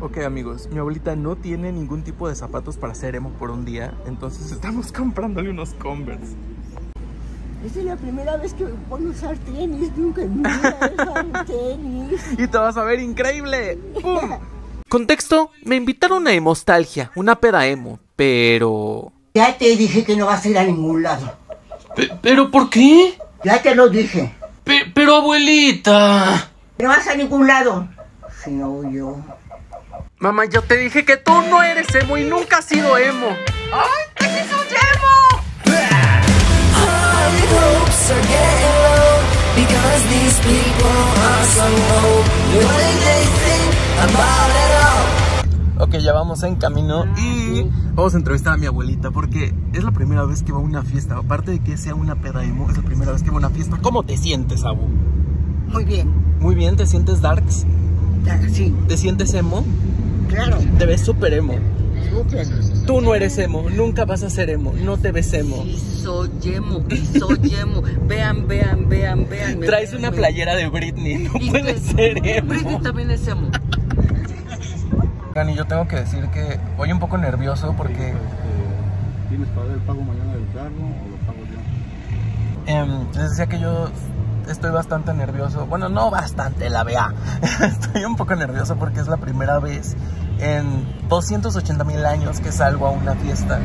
Ok amigos, mi abuelita no tiene ningún tipo de zapatos para hacer emo por un día, entonces estamos comprándole unos Converse. Esta es la primera vez que voy a usar tenis, nunca en mi vida tenis. Y te vas a ver increíble. ¡Pum! Contexto, me invitaron a Hemostalgia, una peda emo, pero... Ya te dije que no vas a ir a ningún lado. ¿Pero por qué? Ya te lo dije. Pe- pero abuelita. No vas a ningún lado. Si no voy yo. Mamá, yo te dije que tú no eres emo y nunca has sido emo. ¡Ay, emo! think about it all? Ok, ya vamos en camino y vamos a entrevistar a mi abuelita porque es la primera vez que va a una fiesta. Aparte de que sea una peda emo, es la primera vez que va a una fiesta. ¿Cómo te sientes, Abu? Muy bien. Muy bien, ¿te sientes darks? Sí, ¿Te sientes emo? Claro. Te ves súper emo. Súper. Tú no eres emo, nunca vas a ser emo, no te ves emo. Y soy emo, y soy emo. Vean, vean, vean, vean. Traes una playera de Britney, no Y puedes que- ser emo. Britney también es emo. Gani, yo tengo que decir que voy un poco nervioso porque ¿Tienes para ver el pago mañana del carro o lo pago yo? em, les decía que yo estoy bastante nervioso. Bueno, no bastante, la vea. estoy un poco nervioso porque es la primera vez en 280 mil años que salgo a una fiesta.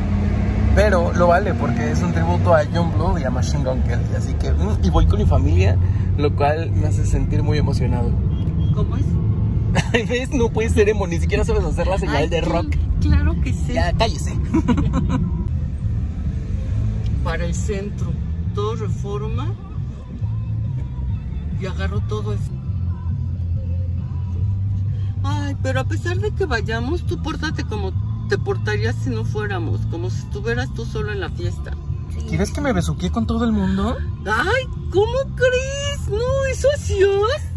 Pero lo vale porque es un tributo a John Blue y a Machine Gun Kelly. Así que, mm, y voy con mi familia, lo cual me hace sentir muy emocionado. ¿Cómo es? ¿Ves? No puedes ser emo, ni siquiera sabes hacer la señal Ay, de rock. Claro que sí. Ya, cállese. Para el centro, todo reforma. Y agarro todo eso. Ay, pero a pesar de que vayamos, tú pórtate como te portarías si no fuéramos, como si estuvieras tú solo en la fiesta. ¿Quieres que me besuquee con todo el mundo? Ay, ¿cómo crees? No, eso hacías.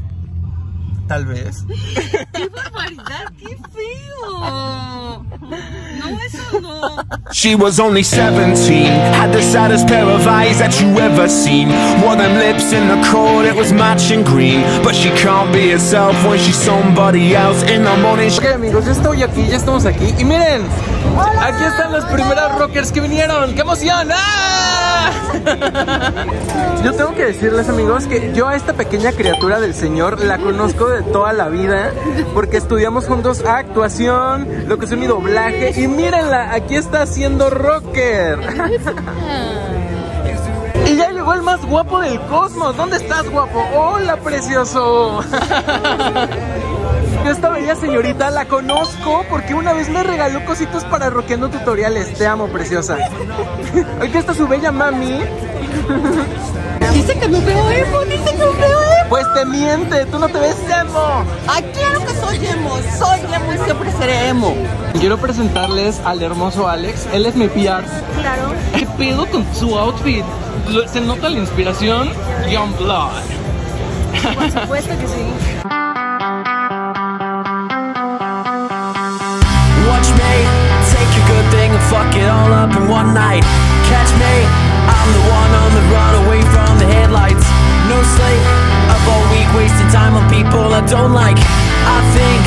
Tal vez. ¡Qué barbaridad! ¡Qué feo! No, eso no. She was only 17, had the saddest pair of eyes that you ever seen. Wore them lips in the cold, it was matching green. But she can't be herself when she's somebody else in the morning. Ok amigos, ya estoy aquí, ya estamos aquí Y miren, aquí están las primeras rockers que vinieron ¡Qué emoción! ¡Ah! Yo tengo que decirles amigos que yo a esta pequeña criatura del señor la conozco de toda la vida Porque estudiamos juntos actuación, lo que es mi doblaje Y mírenla, aquí está haciendo rocker Y ya llegó el más guapo del cosmos ¿Dónde estás guapo? ¡Hola precioso! Yo esta bella señorita la conozco porque una vez me regaló cositos para roqueando tutoriales. Te amo, preciosa. Aquí está su bella mami. Dice que me veo emo, dice que me veo emo. Pues te miente, tú no te ves emo. Ay, claro que soy emo, soy emo y siempre seré emo. Quiero presentarles al hermoso Alex. Él es mi PR. Claro, ¿Qué pedo con su outfit? Se nota la inspiración. Young Blood. por supuesto que sí. A good thing and fuck it all up in one night. Catch me, I'm the one on the run away from the headlights. No sleep, up all week wasting time on people I don't like. I think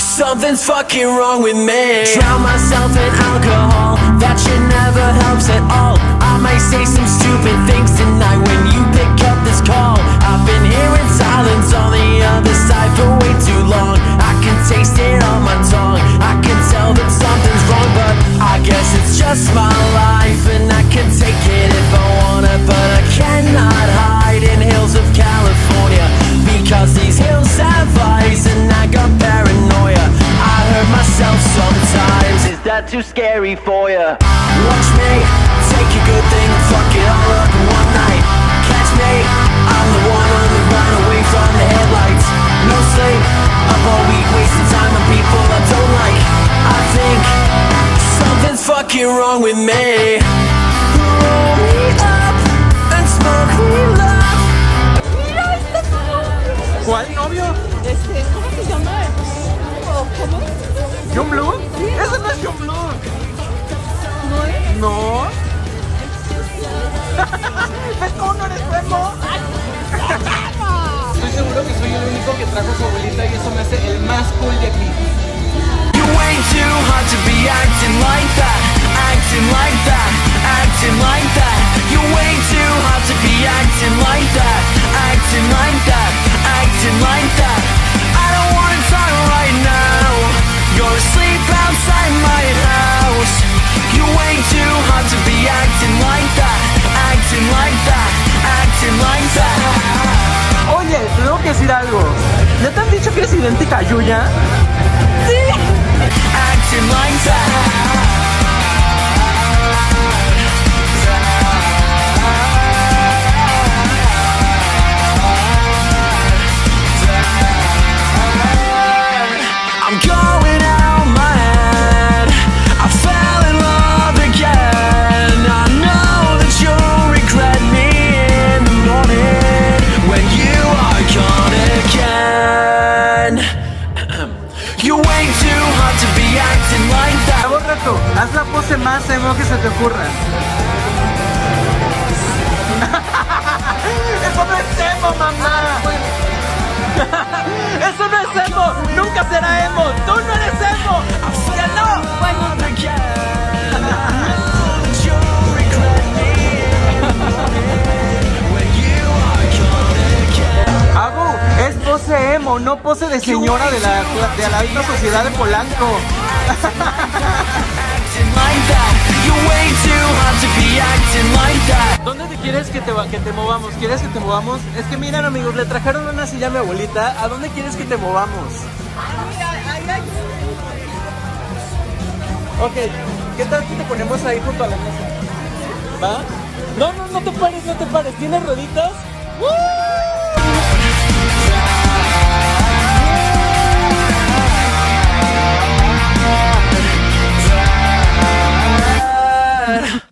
something's fucking wrong with me. Drown myself in alcohol, that shit never helps at all. I might say some stupid things tonight when you pick up this call. I've been hearing silence on the other side for take a good thing and fuck it all up in one night. Catch me, I'm the one on the run away from the headlights. No sleep, up all week wasting time on people I don't like. I think something's fucking wrong with me. Roll me up and smoke me love. Abuelita y eso me hace el más cool de aquí. You're way too hot to be acting like that, acting like that, acting like that. You're way too hot to be acting like that, acting like that, acting like that. I don't wanna talk right now. You're asleep outside Emo. Nunca será emo. Tú no eres emo. ¡Que no! Agu, es pose emo, no pose de señora de la, de la alta sociedad de Polanco. quieres que te, que te movamos? ¿Quieres que te movamos? Es que miren amigos, le trajeron una silla a mi abuelita. ¿A dónde quieres que te movamos? Ok, ¿qué tal si te ponemos ahí junto a la mesa? ¿Va? No, no, no te pares, no te pares. ¿Tienes rueditas? The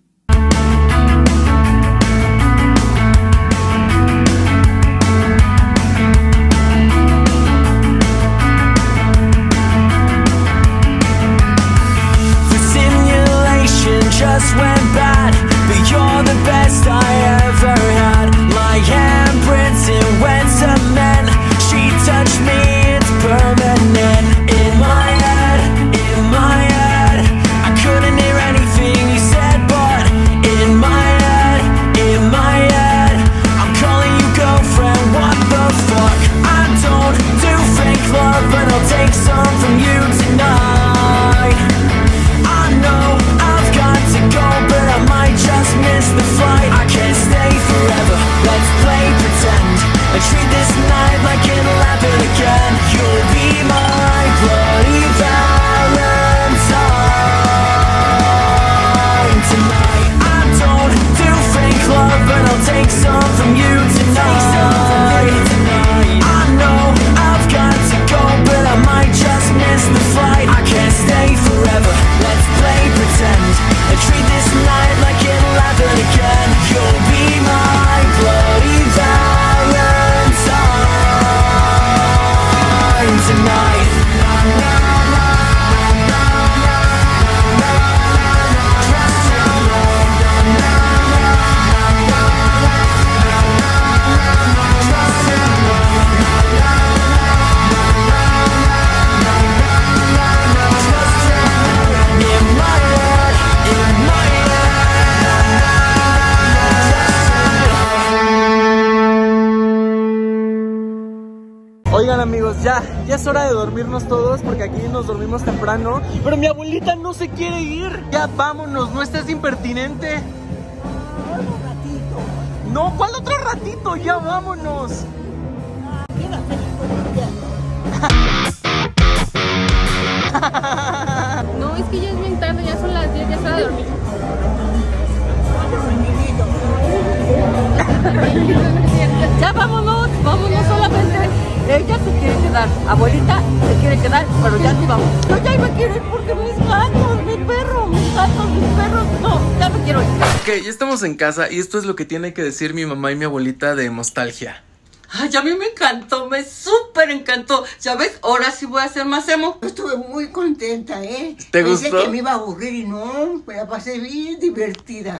Ya, ya es hora de dormirnos todos porque aquí nos dormimos temprano. Pero mi abuelita no se quiere ir. Ya vámonos, no estés impertinente. No, ¿cuál otro ratito? Ya vámonos. No, es que ya es bien tarde, ya son las 10, ya se va a dormir. Ya estamos en casa y esto es lo que tiene que decir mi mamá y mi abuelita de nostalgia. Ay, a mí me encantó, me súper encantó. Ya ves, ahora sí voy a hacer más emo. Yo estuve muy contenta, ¿eh? ¿Te Pensé gustó? que me iba a aburrir y no, me la pasé bien divertida.